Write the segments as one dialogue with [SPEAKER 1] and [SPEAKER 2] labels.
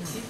[SPEAKER 1] 漂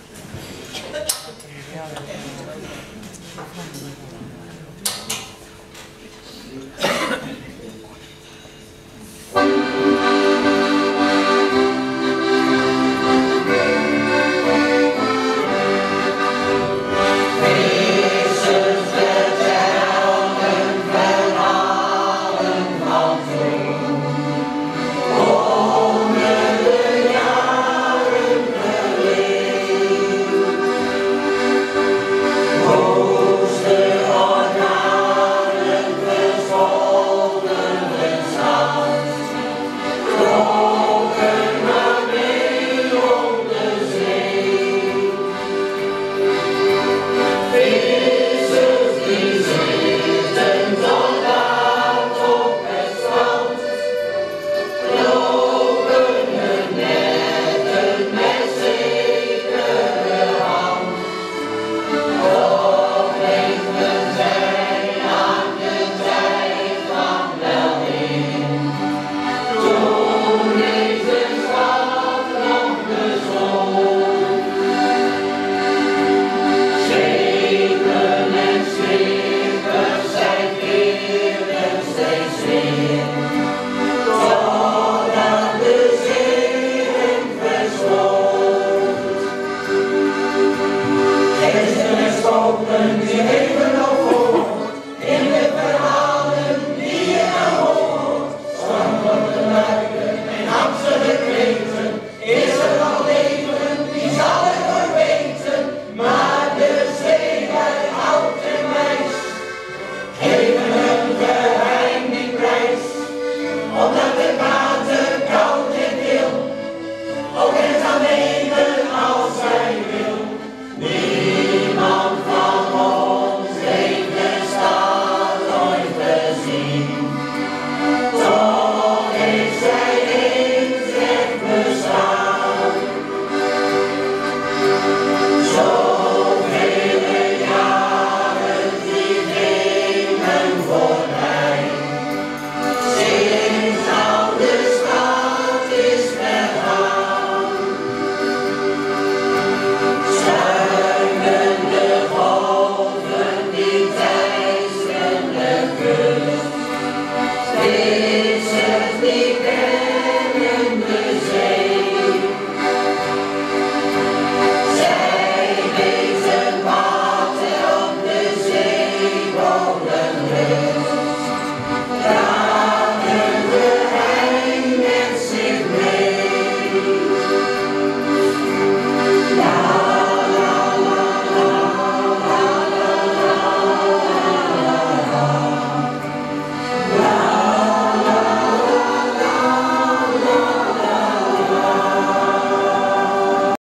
[SPEAKER 1] Oh.